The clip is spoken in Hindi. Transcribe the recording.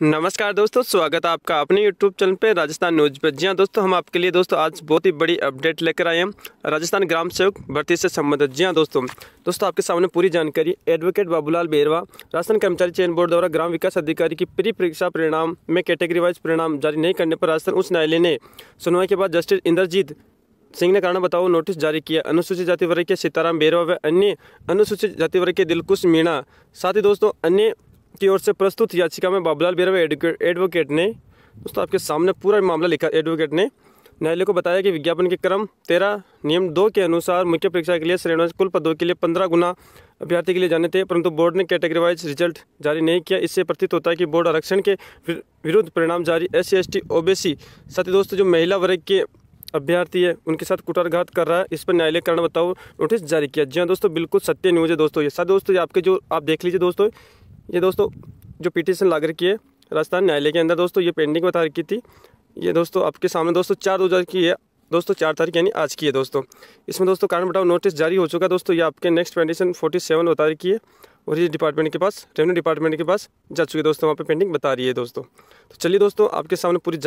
नमस्कार दोस्तों, स्वागत है आपका अपने यूट्यूब चैनल पे राजस्थान न्यूज़ पे। जी हाँ दोस्तों, हम आपके लिए दोस्तों आज बहुत ही बड़ी अपडेट लेकर आए हैं। राजस्थान ग्राम सेवक भर्ती से संबंधित। जी हाँ दोस्तों दोस्तों आपके सामने पूरी जानकारी। एडवोकेट बाबूलाल बेरवा, राजस्थान कर्मचारी चयन बोर्ड द्वारा ग्राम विकास अधिकारी की प्री परीक्षा परिणाम में कैटेगरी वाइज परिणाम जारी नहीं करने पर राजस्थान उच्च न्यायालय ने सुनवाई के बाद जस्टिस इंद्रजीत सिंह ने कारण बताओ नोटिस जारी किया। अनुसूचित जाति वर्ग के सीताराम बेरवा व अन्य अनुसूचित जाति वर्ग के दिलकुश मीणा, साथ ही दोस्तों अन्य की ओर से प्रस्तुत याचिका में बाबूलाल बेरवा एडवोकेट ने, दोस्तों आपके सामने पूरा मामला लिखा, एडवोकेट ने। न्यायालय को बताया कि विज्ञापन के क्रम तेरह, नियम दो के अनुसार मुख्य परीक्षा के लिए श्रेणी कुल पदों के लिए पंद्रह गुना अभ्यर्थी के लिए जाने थे, परंतु बोर्ड ने कैटेगरी वाइज रिज़ल्ट जारी नहीं किया। इससे प्रतीत होता है कि बोर्ड आरक्षण के विरुद्ध परिणाम जारी। S C S T OBC, साथ ही दोस्तों, जो महिला वर्ग के अभ्यर्थी है, उनके साथ कुटारघात कर रहा है। इस पर न्यायालय कारण बताओ नोटिस जारी किया। जी हाँ दोस्तों, बिल्कुल सत्य न्यूज़ है, दोस्तों। ये साथ दोस्तों आपके जो आप देख लीजिए, दोस्तों ये दोस्तों, जो पिटीशन लग रखी है राजस्थान न्यायालय के अंदर, दोस्तों, ये पेंडिंग बता रखी थी। ये दोस्तों, आपके सामने दोस्तों, चार दो की है। दोस्तों, चार तारीख यानी आज की है दोस्तों। इसमें दोस्तों, कारण बताओ नोटिस जारी हो चुका है दोस्तों, ये आपके नेक्स्ट पेंडिशन फोर्टी सेवन बता रखी है। और ये डिपार्टमेंट के पास रेवेन्यू डिपार्टमेंट के पास जा चुकी है दोस्तों, वहाँ पे पेंडिंग बता रही है दोस्तों। तो चलिए दोस्तों, आपके सामने पूरी